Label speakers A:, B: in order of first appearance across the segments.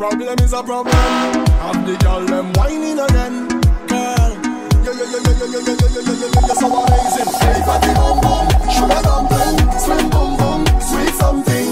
A: problem is a problem. Have the girl them whining again, girl. Yeah, yeah, yeah, yeah, yeah, yeah, yeah, yeah, yeah, yeah, yeah, so amazing. Hey, fatty bum bum, sugar dumpling, swim bum bum, sweet something.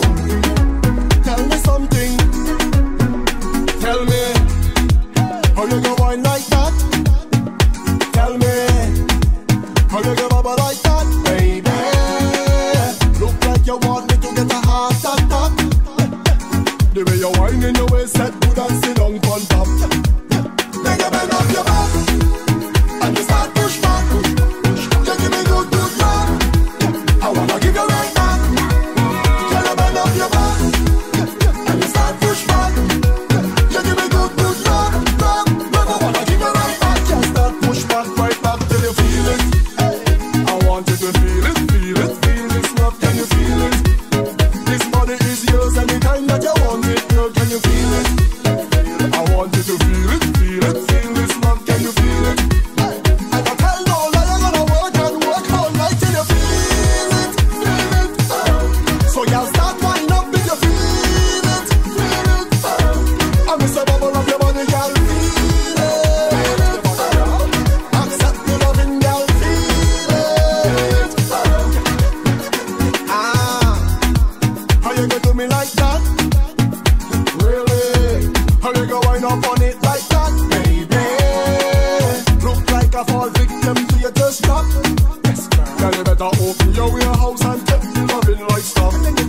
A: Girl, you better open your warehouse and get the loving lifestyle.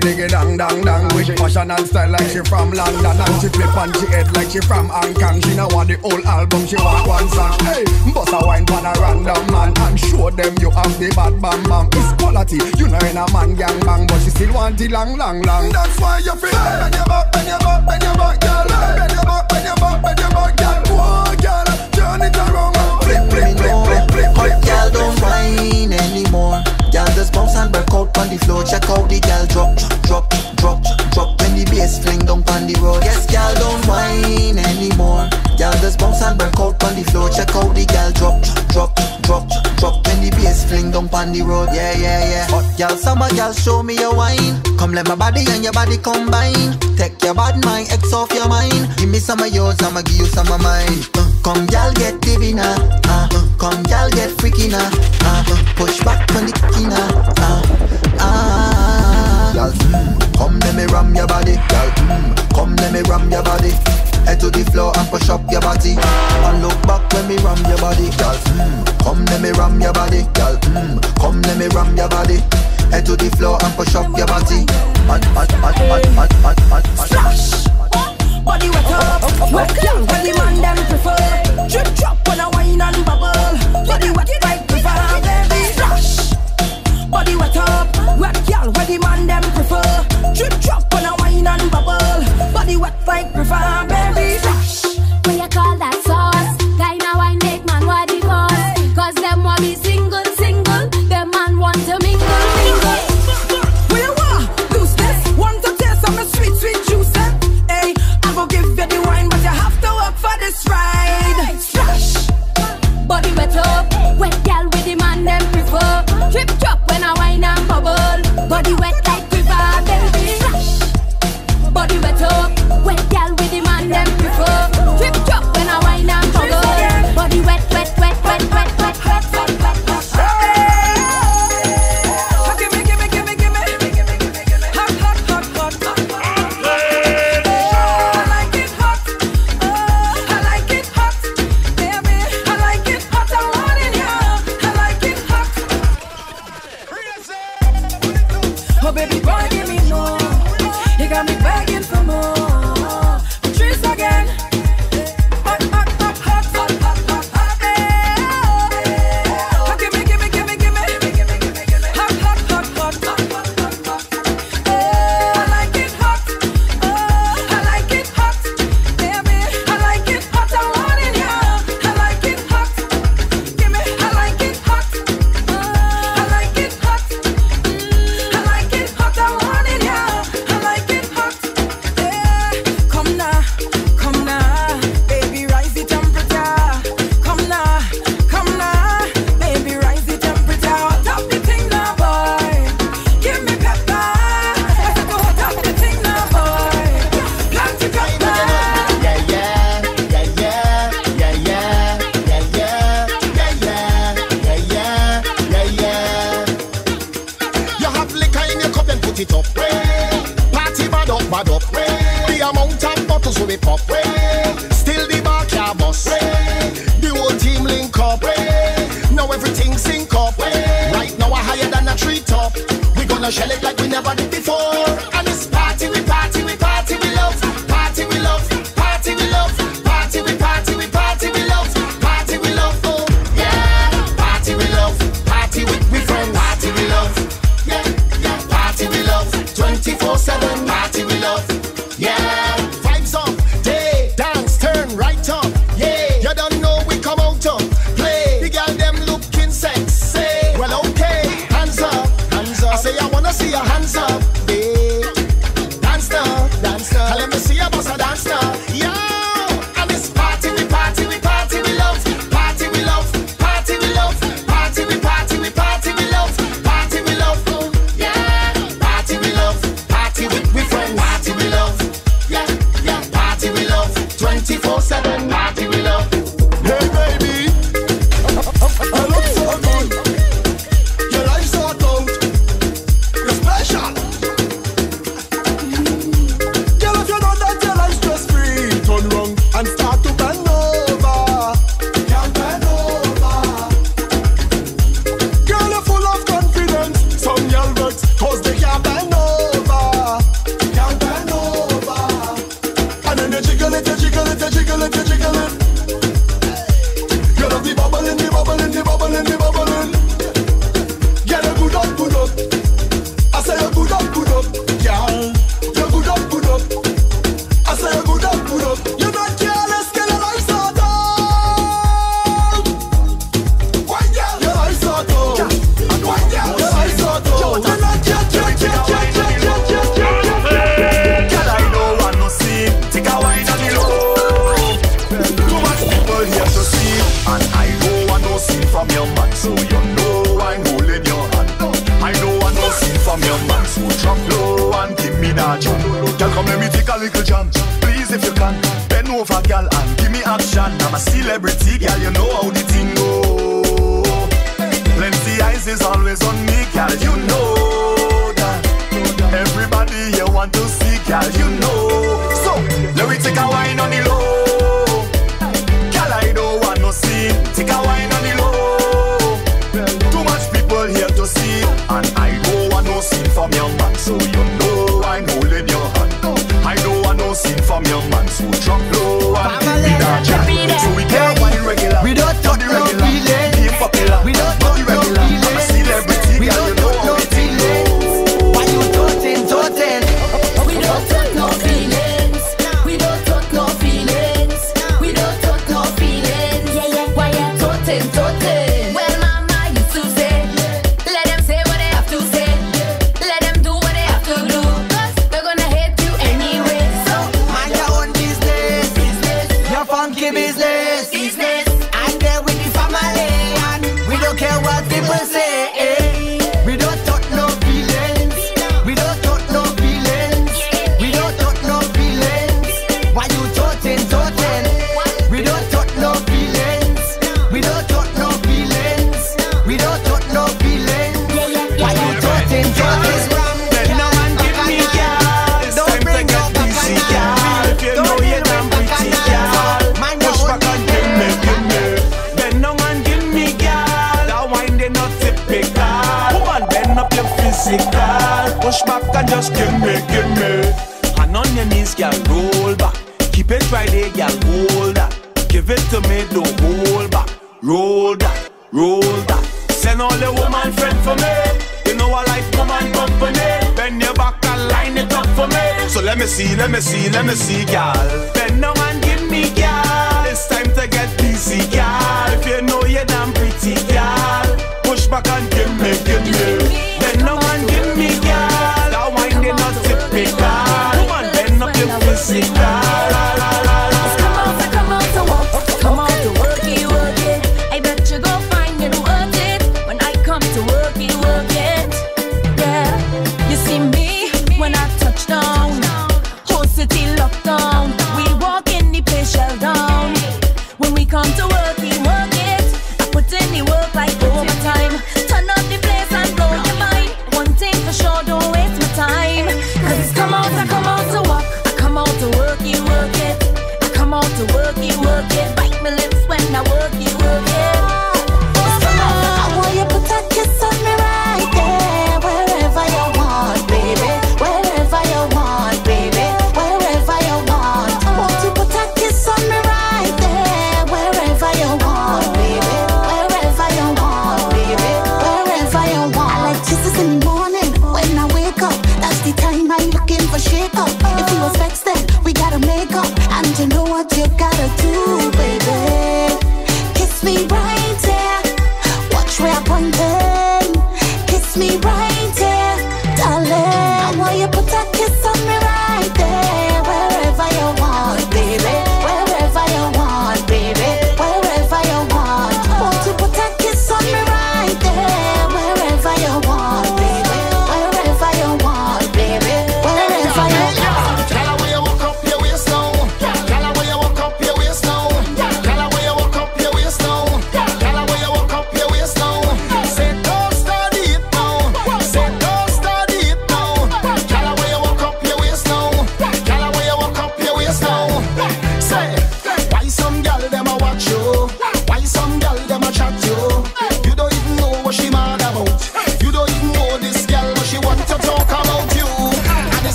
B: Diggy diggy dang dang dang. With fashion and style like she from London. And she flip on she head like she from Hong Kong. She not want the whole album, she want one song. Hey, bust a wine pan a random man And show them you have the bad bam bam. It's quality, you know in a man gang bang But she still want it long long long That's why you feel Bend your back, bend your back, bend your back, girl. Bend your back, bend your back, bend your back, girl. Whoa, girl, turn it around
C: just bounce and break out on the floor. Check out the girl drop, drop, drop, drop the bass fling down on the road. Yes, girl, don't whine anymore. Girl, just bounce and break out on the floor. Check out the girl drop, drop, drop, drop When the bass fling down on the road. Yeah, yeah, yeah. Hot girl, summer girl, show me your wine. Come let my body and your body combine. Take your bad mind, X off your mind. Give me some of yours, I'ma give you some of mine. Uh, Come girl, get divina. Uh, uh, Come girl, get freaky now uh, uh, Push back on the kina uh, uh, mm, come let me ram your body Girl, mm, come let me ram your body. Head to the floor and push up your body. And look back when me ram your body Girl, mm, come let me ram your body Girl, mm, come let me ram your body. Head to the floor and push up your body. And, and, and, and, and, and, and, and.
D: Splash. Body wet up, wet down when the man them prefer. Drip drop when I wine and bubble. Body wet Body wet up, wet girl when the man them prefer. Drip drop when I wine and bubble. Body wet like prefer, baby. Splash.
E: What you call that sauce? Guy now I make man what boss. Cause them want me
B: shell it like we never did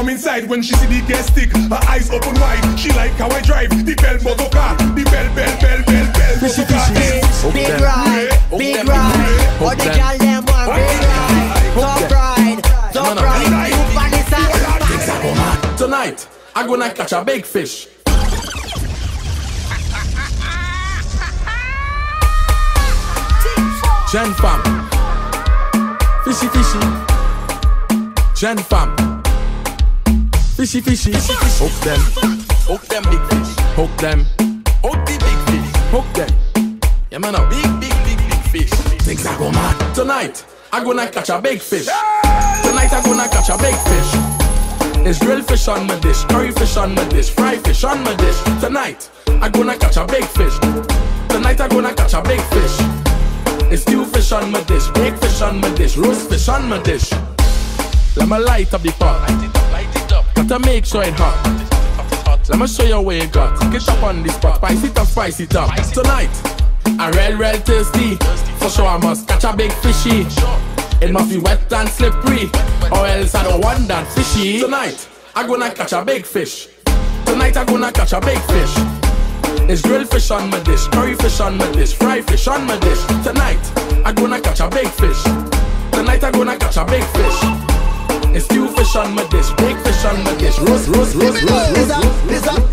B: come
F: inside when she see the gas stick. Her eyes open wide. She like how I drive the bell motor car. The bell, bell, bell, bell, bell motor car.
G: Big ride, big ride. What the girl them want? Big ride, top ride, top ride. You find this out.
H: Tonight, I'm gonna catch a big fish. Gen fam. Fishy fishy. Gen fam. Fishy fishy. Hook them. Hook them big fish. Hook them. Hook the big fish. Hook them. Yeah man, a big, big, big, big fish. Things are go mad. Tonight, I'm gonna catch a big fish. Tonight, I'm gonna catch a big fish. There's grilled fish on my dish, curry fish on my dish, fried fish on my dish. Tonight, I'm gonna catch a big fish. Tonight, I'm gonna catch a big fish. It's stew fish on my dish, baked fish on my dish, roast fish on my dish. Let me light up the pot. Gotta make sure it hot. Let me show you where it got. Get up on this spot, spice it up, spice it up. Tonight, I'm real, real thirsty. For sure, I must catch a big fishy. It must be wet and slippery, or else I don't want that fishy. Tonight, I'm gonna catch a big fish. Tonight, I'm gonna catch a big fish. There's grilled fish on my dish, curry fish on my dish, fried fish on my dish. Tonight, I'm gonna catch a big fish. Tonight, I'm gonna catch a big fish. It's stew fish on my dish, big fish on my dish, roast, roast, roast, roast, roast.
B: Is a, is a, is a bad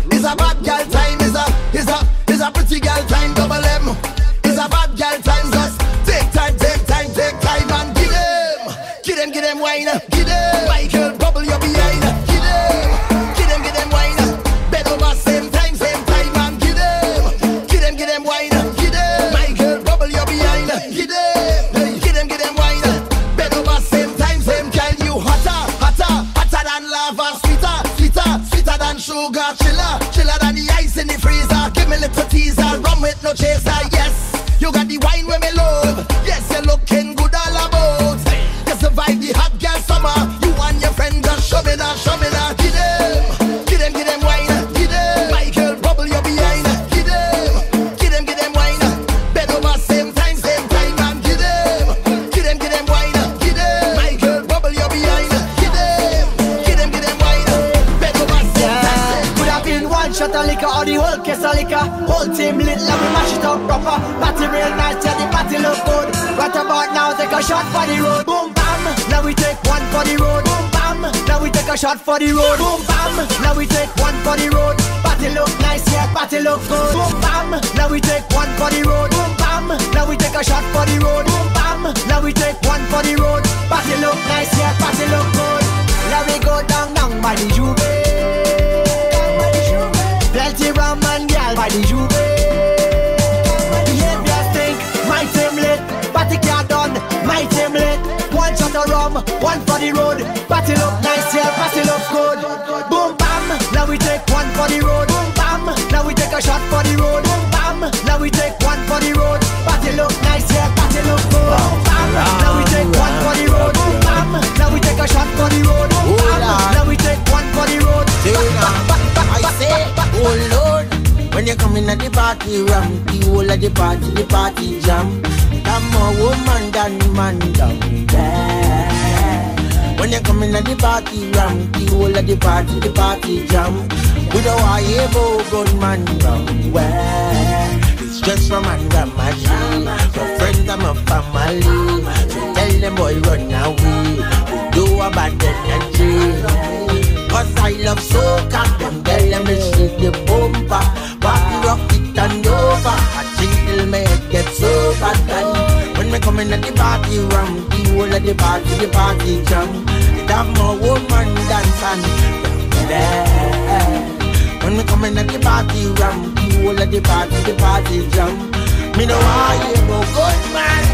G: drum, one for the road. Battle up nice, yeah, battle up good. Boom bam, now we take one for the road. Boom bam, now we take a shot for the road. Boom bam, now we take one for the road. Battle up nice, yeah, battle up good. Boom bam, now we take one for the road. Boom bam, now we take a shot for the road. Boom bam, now we take one for the road. I say, oh Lord, when you come in at the
I: party ram, the whole of the party, the party jam. I'm a woman than man down there. When you come in at the party ram, the whole of the party, the party jam. We want a bow gunman round where. It's just from and ram machine. Your friends and my family. So tell them boy run away. We do a bad energy. Cause I love soca Them girl let me shake the bumper Party rock it and over I till my head get so bad in at the party ram The whole of the party, the party jam It have more woman there. When we come in at the party ram The whole of the party, the party jam Me know why you go good man.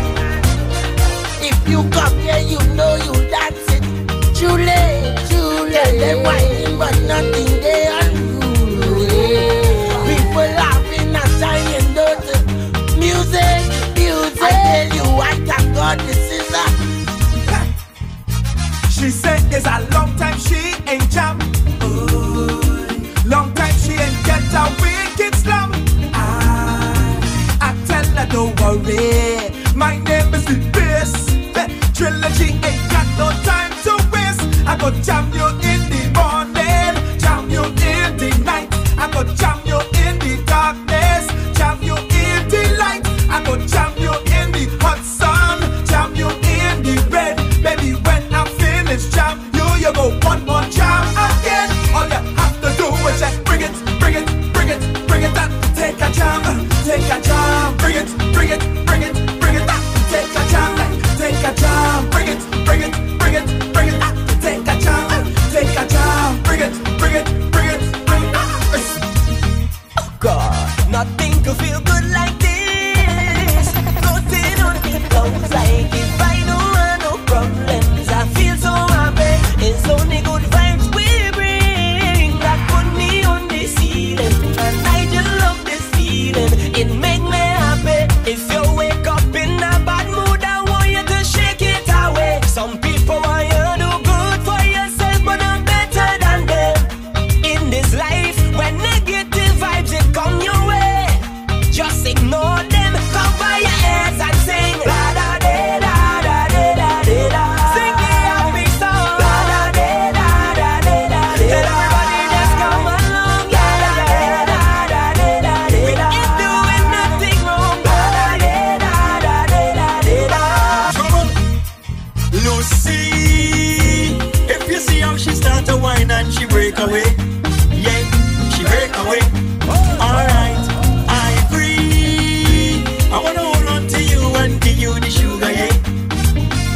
I: If you come here you know you dance it. Too late, too late Them whining but nothing they God this is
J: She said it's a long time she ain't jam. Long time she ain't get a wicked slum. I, I tell her don't worry. My name is the best. Trilogy ain't got no time to waste. I go jam you
K: break away, yeah, she break away. Alright, I agree. I wanna hold on to you and give you the sugar, yeah.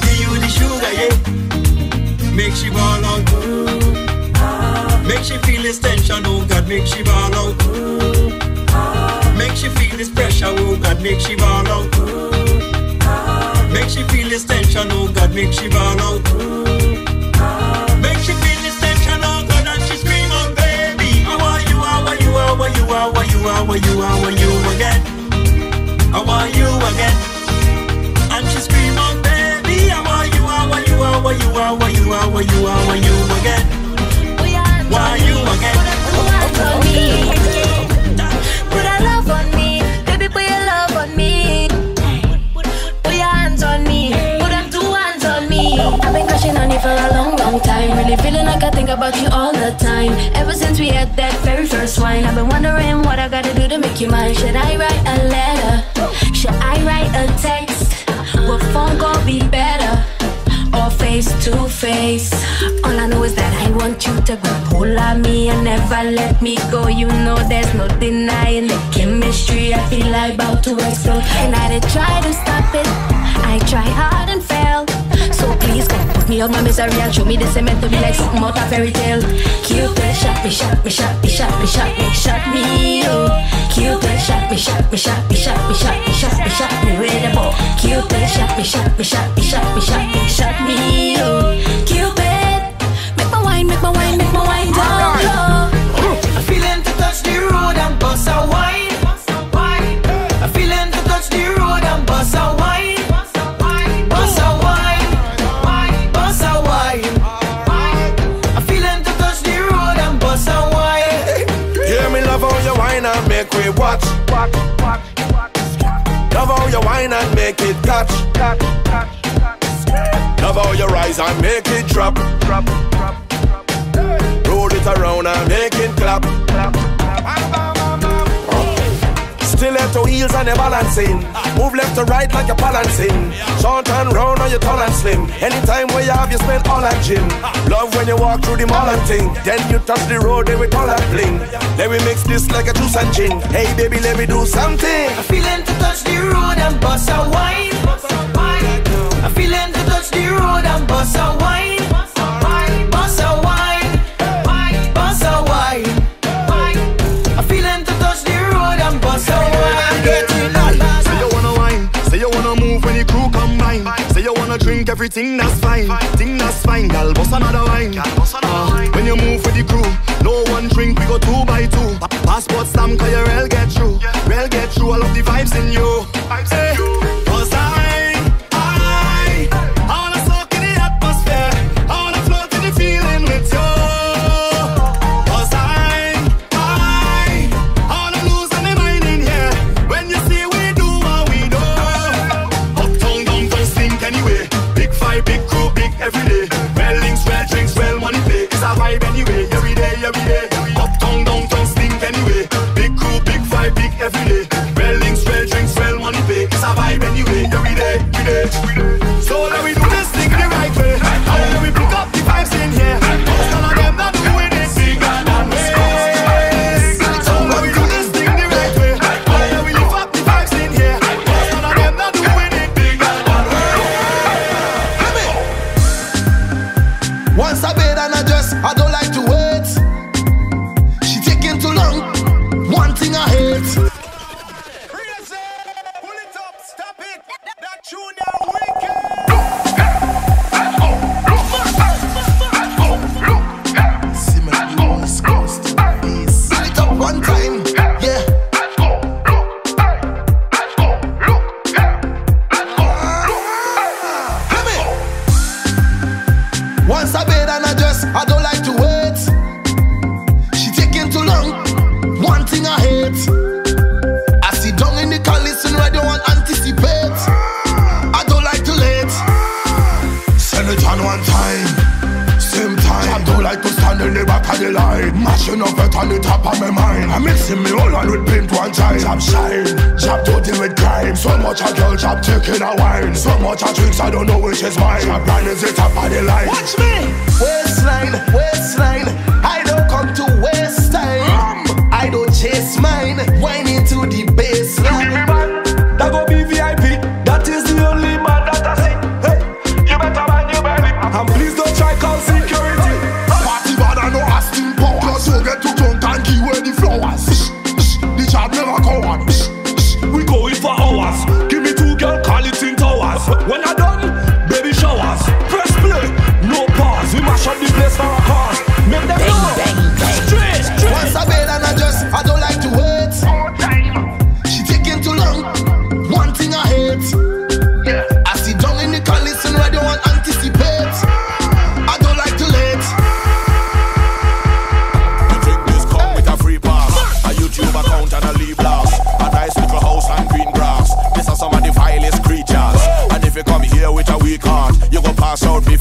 K: Give you the sugar, yeah. Make she ball out. Make she feel this tension, oh God, make she ball out. Make she feel this pressure, oh God, make she ball out. Make she feel this tension, oh God, make she ball out. You, I want you, I want you again. I want you again. And she scream out, baby, I want you, I want you, I want you, I want you, I want you, I want you again. Why you again?
E: Put a love on me, baby, put your love on me. Put your hands on me, put them two hands on me. I've been crushing on you for a long, long time. Really feeling like I think about you all the time. Ever since we had that very first wine, I've been wondering what I gotta do to make you mine. Should I write a letter? Should I write a text? Will phone call be better? Or face to face. All I know is that I want you to grab hold of me and never let me go. You know there's no denying the chemistry. I feel like about to explode, and I did try to stop it. I tried hard and failed. So please come put me out my misery and show me the cement to be like something out of fairy tale. Cupid shot me, shot me, shot me, shot me, shot me, shot me, oh. Cupid shot me, shot me, shot me, shot me, shot me, shot me, shot me with a. Cupid shot me, shot me, shot me, shot me, shot me, shot me, oh. Cupid,
L: how you whine and make
M: it catch. Love how you rise and make it drop. Roll it around and make it clap. Stiletto heels and you're balancing. Move left to right like you're balancing. Short and round on your tall and slim. Anytime where you have, you spend all that gym. Love when you walk through the mall and thing. Then you touch the road, then we all that bling. Then we mix this like a juice and gin. Hey baby, let me do something.
G: I'm feeling to touch the road and bust a wine. I'm feeling to touch the road and bust a wine.
N: You everything that's fine, thing that's fine. Gal, bust another wine. Uh, when you move with the crew, no one drink, we go two by two. Pa- Passport stamp, cause you real get through, real get through. I love the vibes in you. Hey, cause I, a
B: wine. So much a drinks I don't know which is mine. Job line is the top of the line. Watch me. Waistline, waistline. I don't come to waste time. I don't chase mine.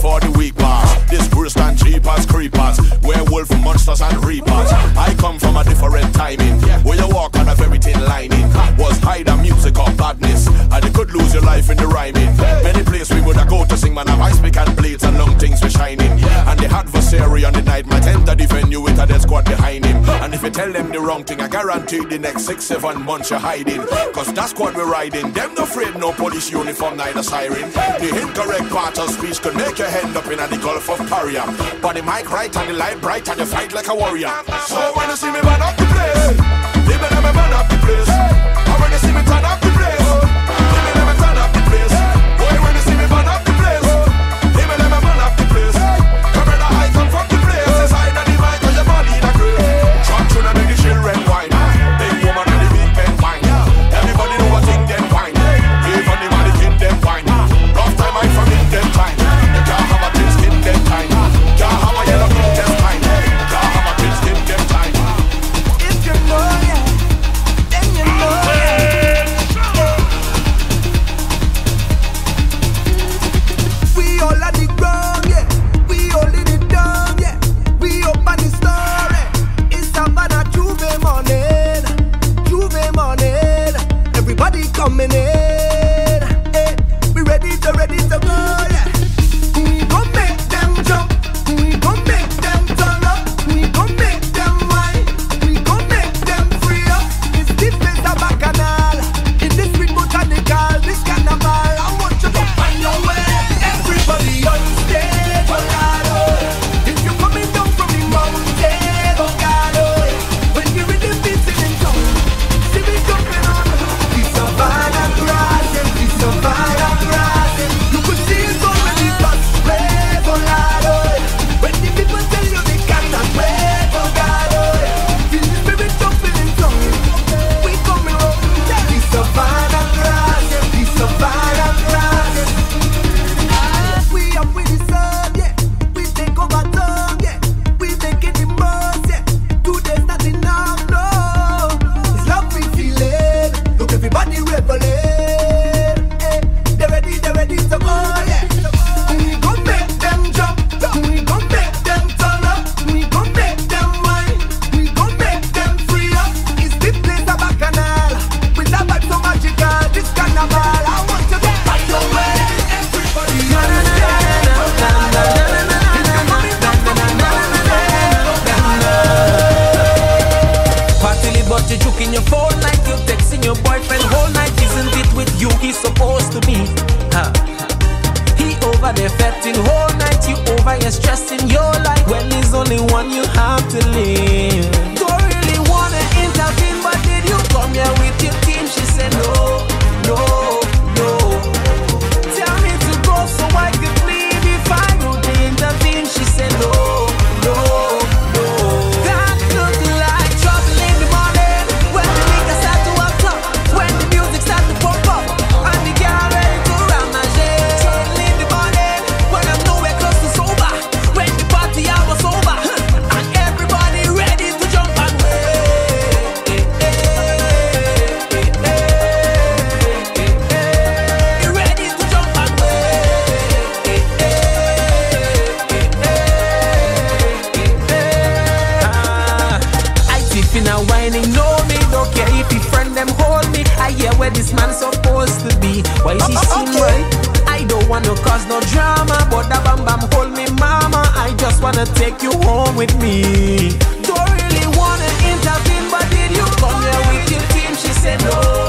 M: Before the week pass. This worse than cheapers, creepers, werewolf monsters and reapers. I come from a different timing. Where you walk on a very thin lining. Was hide a music or badness. And you could lose your life in the rhyming. Many night might the venue with a dead squad behind him. And if you tell them the wrong thing, I guarantee the next six, seven months you're hiding. Cause that's squad we're riding. Them no afraid, no police uniform, neither siren. The incorrect part of speech could make your hand up in the Gulf of Paria. But the mic right and the light bright and you fight like a warrior. So when you see
G: Fuck yeah,
O: if he friend them hold me. I hear where this man supposed to be. Why is he oh, oh, sing okay. right? I don't wanna cause no drama, but that bam bam hold me, mama. I just wanna take you home with me. Don't really wanna intervene, but did you come here with your team? She said no.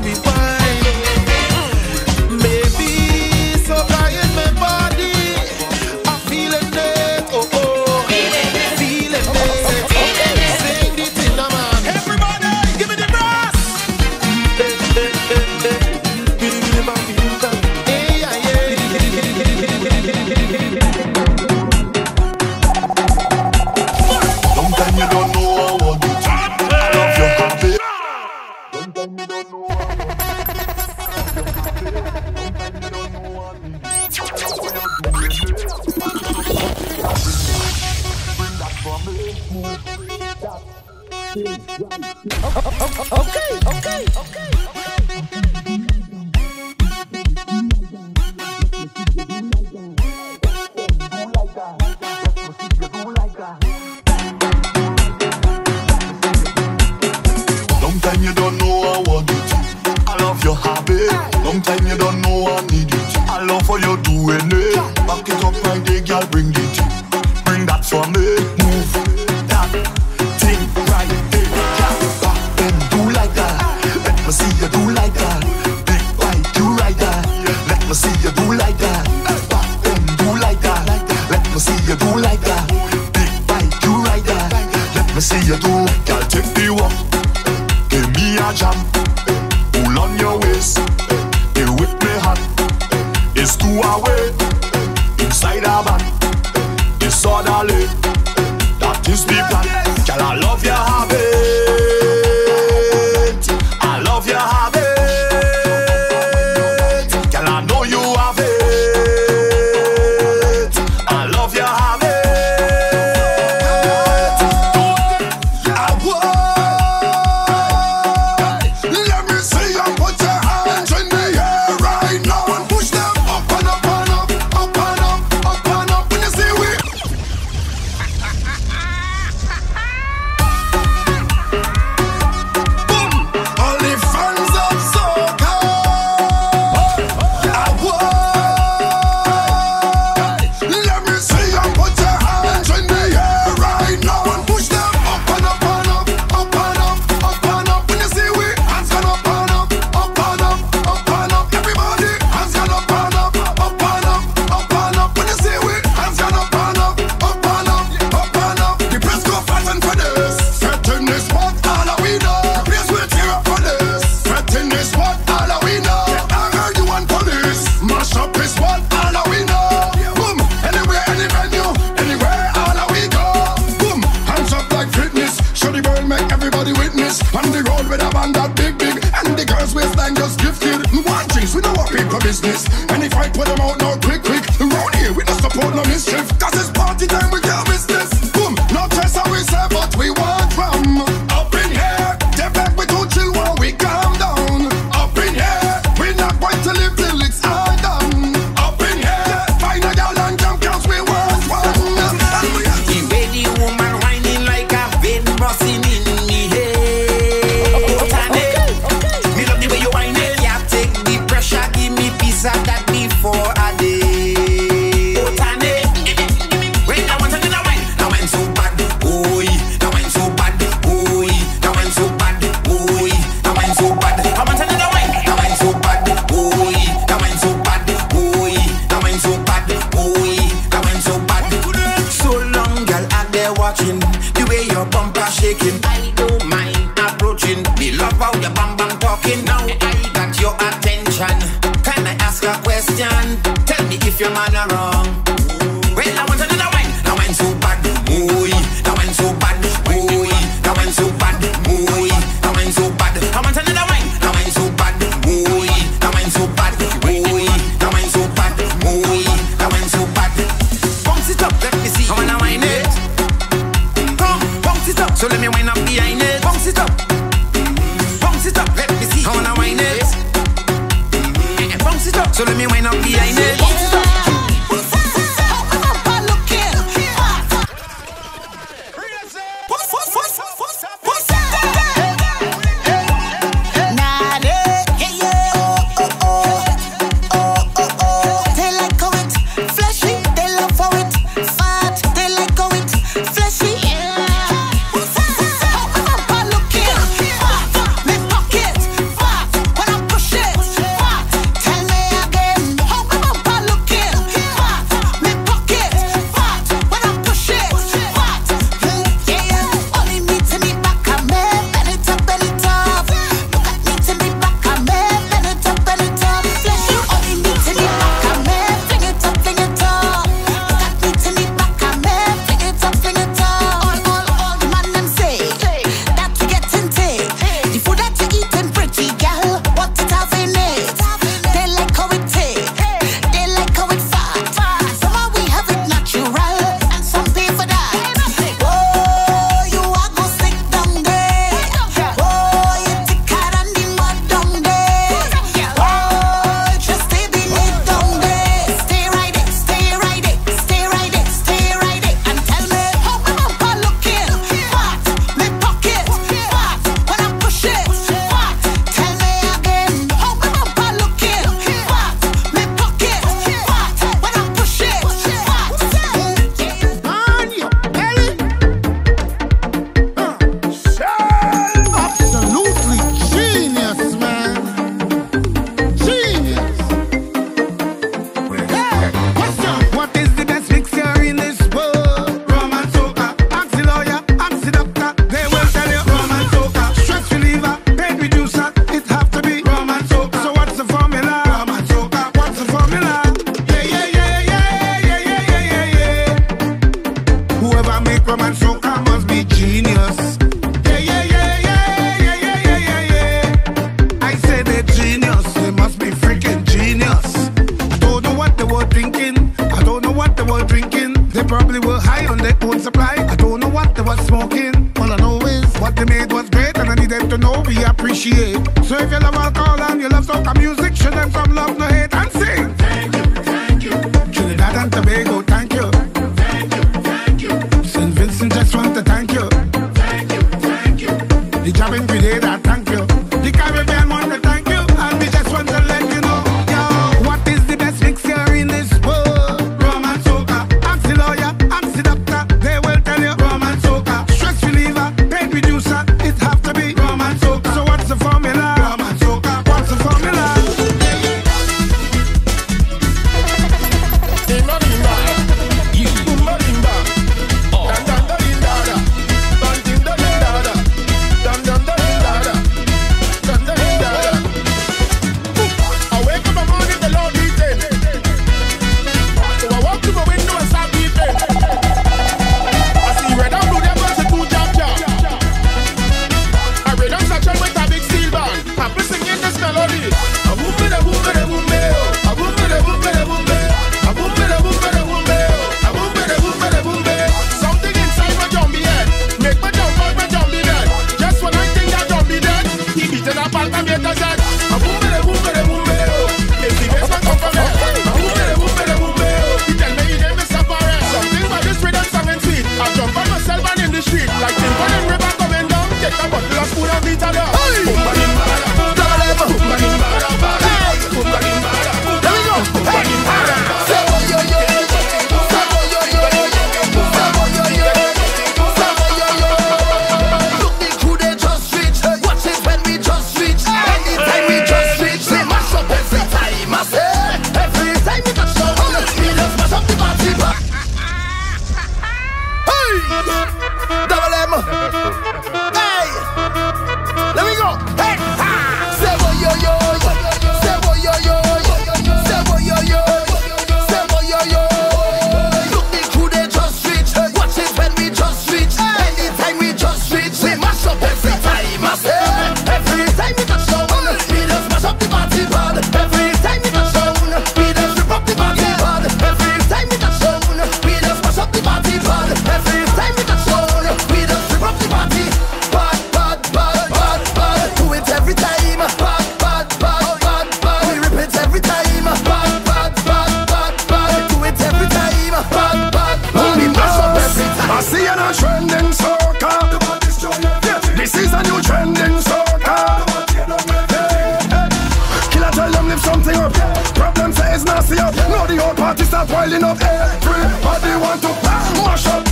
P: Be
B: happy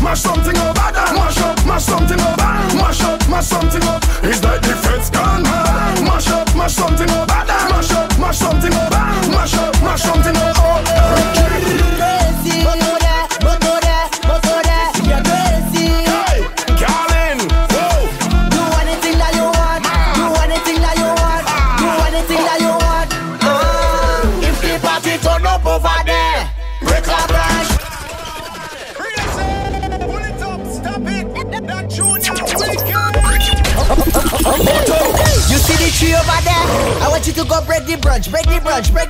B: mash
G: something that. mash up, mash something.
B: touch, break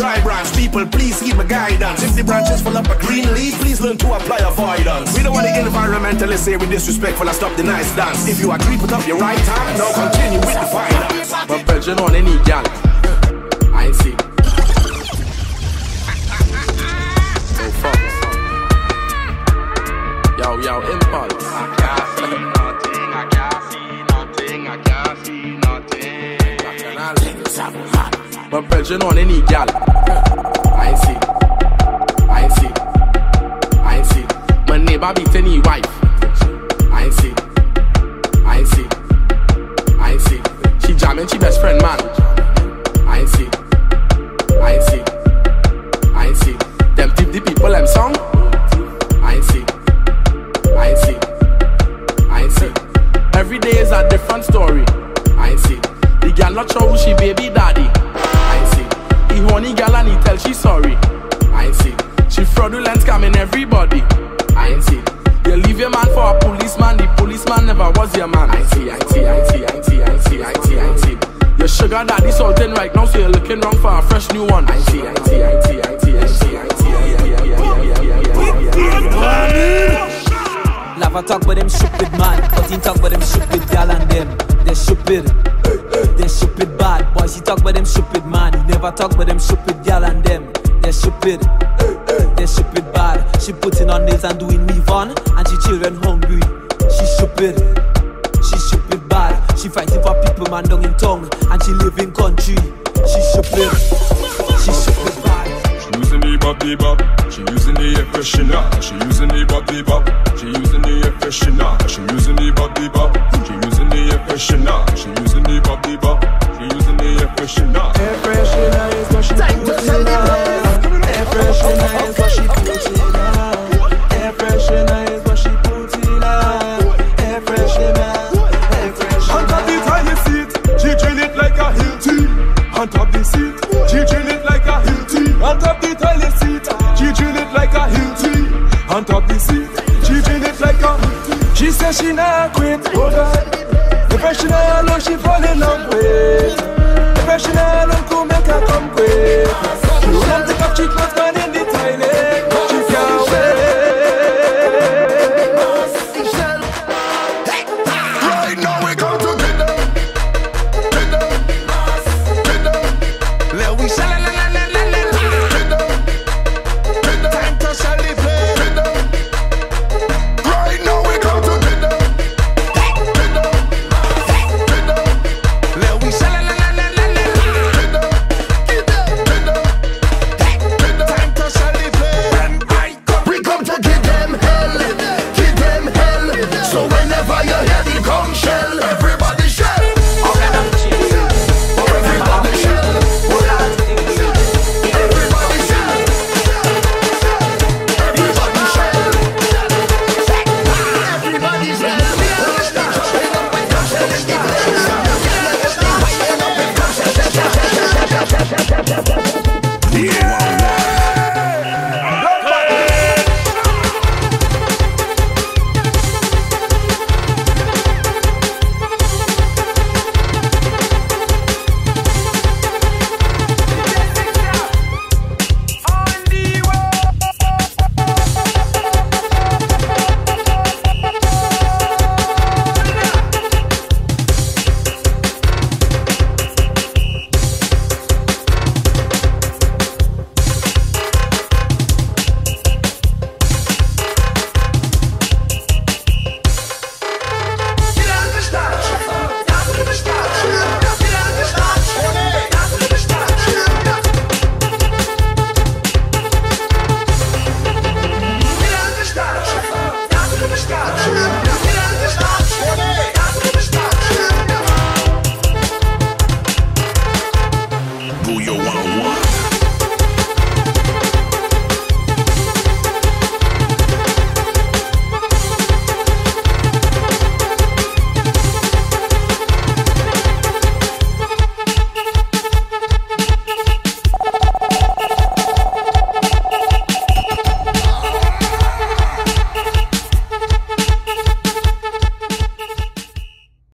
B: Dry branch,
G: people, please give me guidance. If the branches full up a green leaf, please learn to apply avoidance. We don't want the environmentalists say we disrespectful and stop the nice dance. If you agree, put up your right hand. Now continue with the finance.
H: But Belgian on any gal. I see. So fuck. Yo, yo, impulse. I can't see nothing. I can't see nothing. I can't see nothing. I can't see nothing. But pressure on any gal. I see. I see. I see. My neighbor beat any wife. I see. I see. I see. She jamming, she best friend, man. I see. I see. I see. Them deep the people them song. I see. I see. I see. Every day is a different story. I see. The girl not sure who she baby. fraudulence coming everybody. I ain't see. You leave your man for a policeman, the policeman never was your man. I see, I see, I see, I see, I see, I see, I see. Your sugar daddy's salting right now, so you're looking wrong for a fresh new one. I see, I see, I see, I see, I see, I see, I see, I see.
O: Lava talk but them stupid man But he talk but them stupid gal and them They stupid They stupid bad Boys he talk but them stupid man He never talk but them stupid gal and them They stupid they stupid bad. She putting on nails and doing weave on, and she children hungry. She stupid, she stupid bad. She fighting for people man down in tongue, and she live in country. She stupid, she stupid bad.
A: She using the body bop, she using the air freshener. She using the body bop, she using the air freshener. She using the body bop, she using the air freshener. She using the body bop, she using the air freshener. Air freshener is what she
B: Time to sell the place.
A: Air is what she puts in on. Air freshener is what she puts in on. Air freshener, air freshener.
Q: On top the tiny seat, she drill it like a Hilti. On top the seat, she drill it like a Hilti. On top the tiny seat, she drill it like a Hilti. On top the seat, she drill it like a
A: She says she not quit, oh God. The freshener alone oh, she fall in love with. The freshener alone oh, could make her come quick. Prends tes pas, tu te